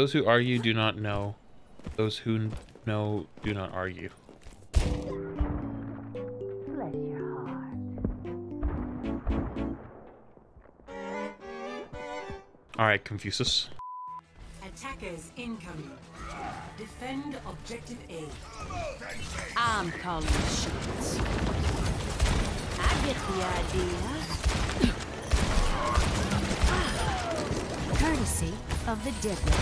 Those who argue do not know. Those who know do not argue. Bless your heart. All right, Confucius. Attackers incoming. Defend objective A. I'm calling the shots. I get the idea. Courtesy of the Deadly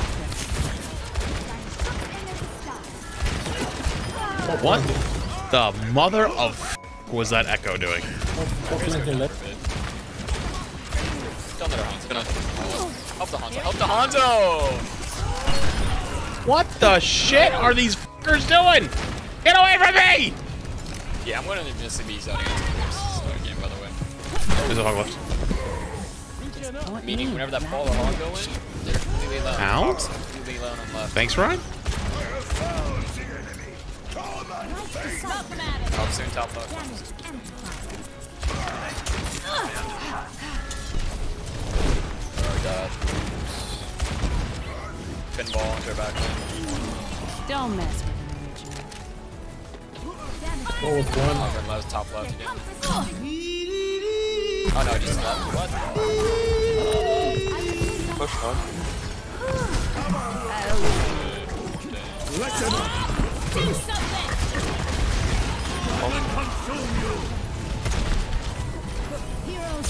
What the mother of was that echo doing? Don't let her Hanzo. Gonna help the Hanzo. Help the Hanzo! What the shit are these fuckers doing? Get away from me! Yeah, I'm gonna miss these out against this game, by the way. There's a hog left. Meaning, whenever that ball or hog go in, they're completely low. Ow. Hogs are completely low on left. Thanks, Ryan. Hog soon top left. Oh god. Pinball into her back. Don't mess with an original. Oh, good left, top left again. Oh no, just left. What? Push on. Heroes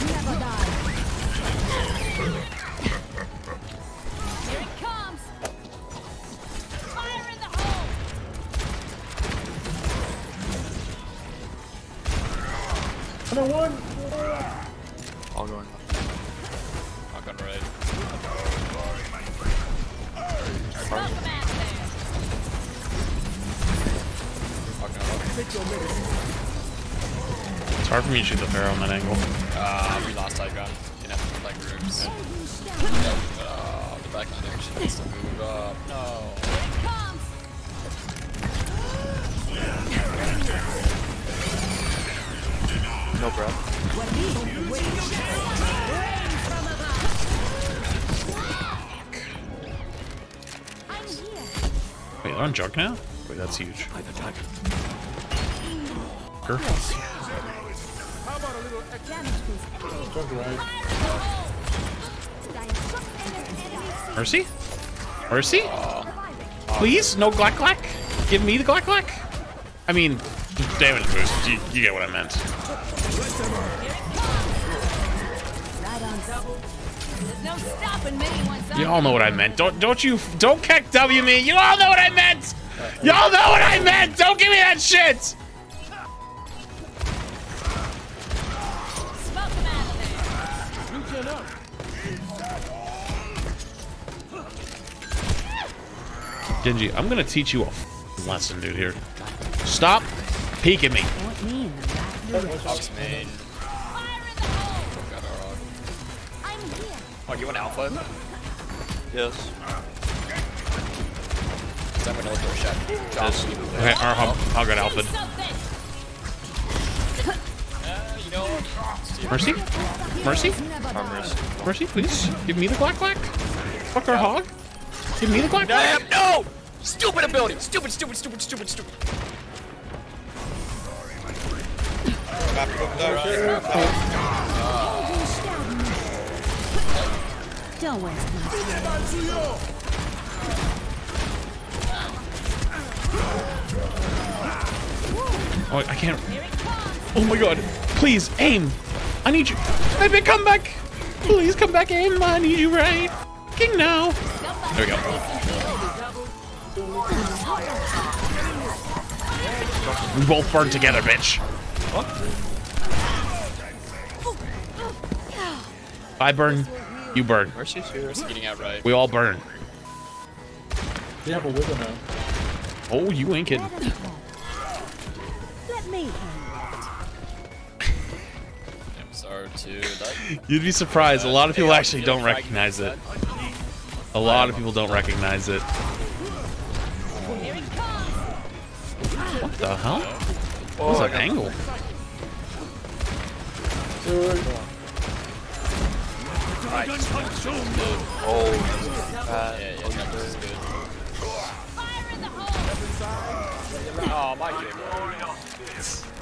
never die. Here it comes. Fire in the hole. All going left. All going right. Smoke It's hard for me to shoot the Pharah on that angle. Uh, we lost high ground. You have to like groups. Uh, the back line actually needs to move up. No. Here it comes. No breath. I'm here. Wait, they're on Jug now? Wait, that's huge. Her. Mercy? Mercy? Please? No Glack Glack? Give me the Glack Glack? I mean, damage boost. You, you get what I meant. I'm Y'all know what I meant. Don't don't you don't KEKW me. You all know what I meant. Y'all know what I meant. Don't give me that shit. Genji, I'm gonna teach you a lesson, dude. Here, stop peeking me. Point me in the right Hog's main. Fire in the hole. Got our hog. Oh, you want alpha? Yes. Is that gonna look for a shot? Yes. Okay, our hog, hog got alpha. Uh, you know. Mercy, mercy, mercy, please give me the Glack Glack. Fuck our hog. Give me the Glack Glack. Damn, no! Stupid ability! Stupid, stupid, stupid, stupid, stupid. Don't my. Oh, I can't. Oh my god. Please, aim. I need you. Baby, come back. Please come back, aim. I need you right. King now. There we go. We both burn together, bitch. I burn, you burn. Mercy's here. Eating out right. We all burn. They have a wither now. Oh, you ain't kidding. Let me I'm sorry too. You'd be surprised. A lot of people actually don't recognize it. A lot of people don't recognize it. What the hell? What What's that angle? Oh, yeah, oh, my God.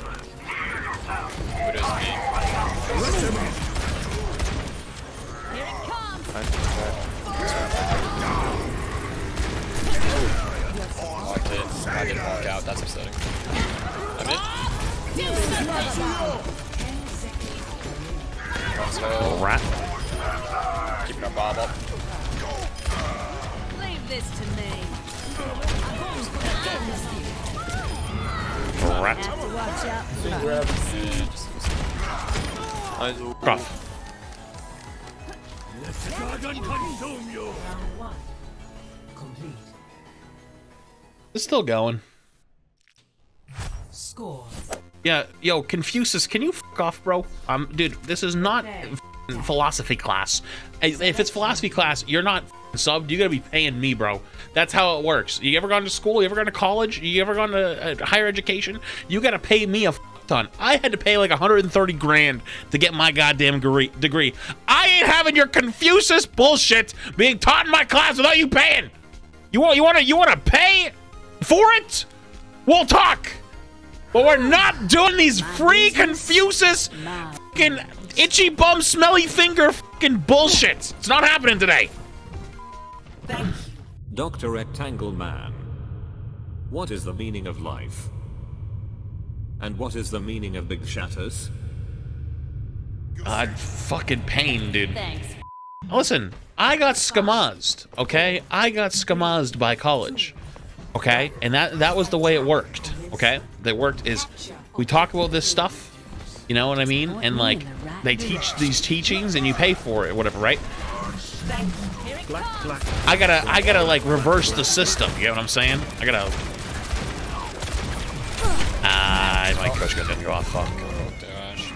Have to watch out for Big grab. And just Nice. Croft. Round one. Complete. It's still going. Score. Yeah, yo, Confucius, can you fuck off, bro? Um, dude, this is not philosophy class. If it's philosophy class, you're not subbed. You gotta be paying me, bro. That's how it works. You ever gone to school? You ever gone to college? You ever gone to uh, higher education? You gotta pay me a ton. I had to pay like 130 grand to get my goddamn degree. degree. I ain't having your Confucius bullshit being taught in my class without you paying. You want? You want to? You want to pay for it? We'll talk. But we're not doing these free Confucius fucking itchy bum smelly finger fucking bullshit. It's not happening today. Thank you. Dr. Rectangle Man. What is the meaning of life? And what is the meaning of big shatters? God fucking pain, dude. Thanks. Listen, I got skamazed, okay? I got skamazed by college. Okay? And that that was the way it worked. Okay? That worked is we talk about this stuff, you know what I mean? And like they teach these teachings and you pay for it, whatever, right? Here it comes. I gotta I gotta like reverse the system, you know what I'm saying? I gotta Ah, my coach got to go off. Fuck. Oh gosh.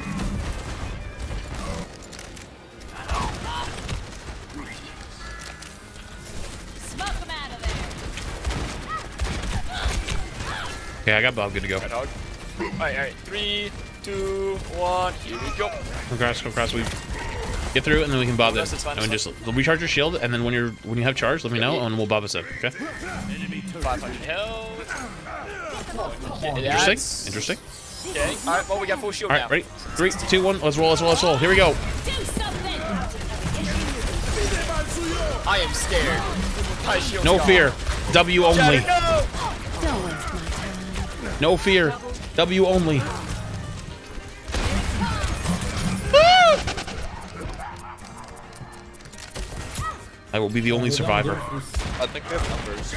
Smoke him out. Okay, I got Bob good to go. Red hog. Alright, alright. Three, two, one. Here we go. Come across, come across. We get through, and then we can bob it. it's fine, And we it's just recharge your shield, and then when you're when you have charge, let me know, and we'll bob us up. Okay. 500 health. Interesting. Interesting. Okay. Alright, well, we got full shield All now. right, ready? Three, two, one. Let's roll. Let's roll. Let's roll. Here we go. I am scared. No gone. fear. W only. Shadow, no! Don't waste my time. No fear. W only. I will be the only survivor. I think we have numbers.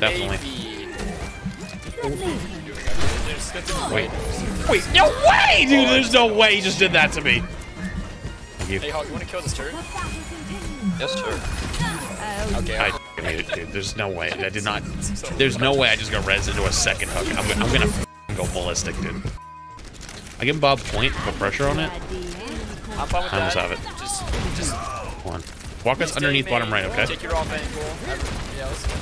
Definitely. Maybe. There's- there's- Wait. Wait. No way, dude. There's no way he just did that to me. Thank you. Hey, Hog, you want to kill this turret? Yes, sure. Oh. Okay. I f***ing hate it, dude. There's no way. I did not. There's no way I just got res into a second hook. I'm, gonna- I'm gonna go ballistic, dude. I give Bob point, put pressure on it. I'm fine with I almost that. have it. Just, just Come on. Walk us underneath bottom right, okay? Take your off angle. Yeah, let's go.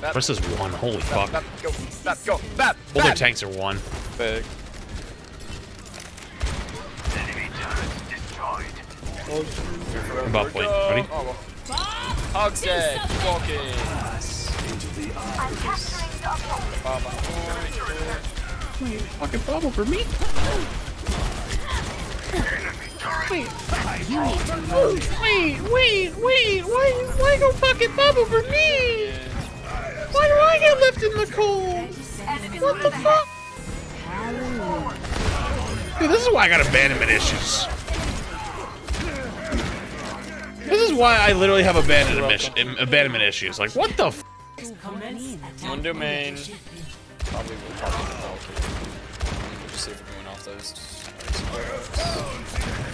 Bap, is one. Holy bap, fuck. bap, go, bap, go, bap, All their tanks are one. Big. Bob point. Go. Ready? Oh, well. Hog's dead. Keep walking. Bob on point. Fucking Bob over me. Wait, wait, wait. wait, Why, why go fucking Bob over me? Why do I get left in the cold? What the fuck? Dude, this is why I got abandonment issues. This is why I literally have abandonment, abandonment issues. Like, what the f? One domain. Probably will probably will okay. Just see if going off those.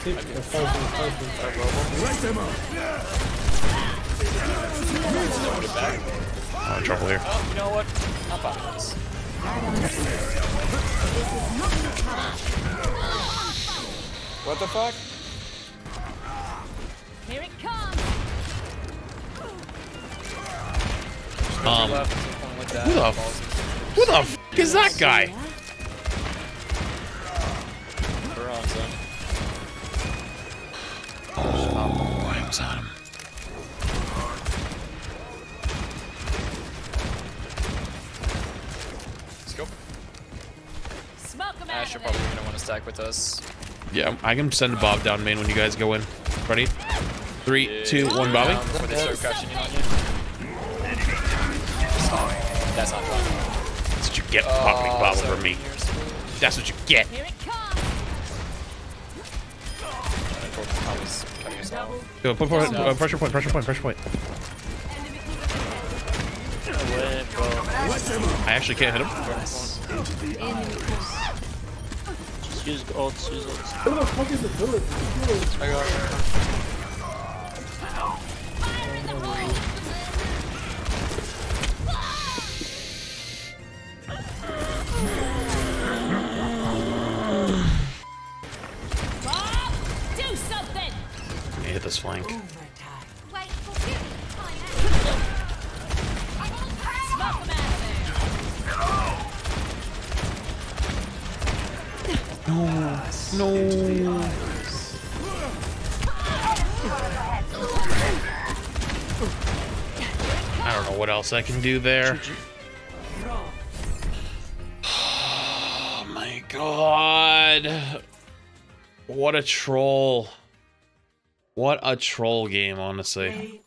Keep the fighting, fighting. Oh, trouble here. Oh, you know what? I'm fine with this. What the fuck? Here it comes. Um, Left, something like that. who the who the f is that guy? We're on zone. Oh, I almost had him. Ashe, you're probably gonna want to stack with us. Yeah, I can send Bob down main when you guys go in. Ready? Three, two, one, Bobby. Down Before they start crouching in on you. That's not fun. That's what you get for popping Oh, Bob so over me. That's what you get. Go, put, put, uh, pressure point, pressure point, pressure point. I actually can't hit him. Just use ults, use ults. Who the fuck is the bullet? I got it. Of there. No. I don't know what else I can do there. Oh my god. What a troll. What a troll game, honestly.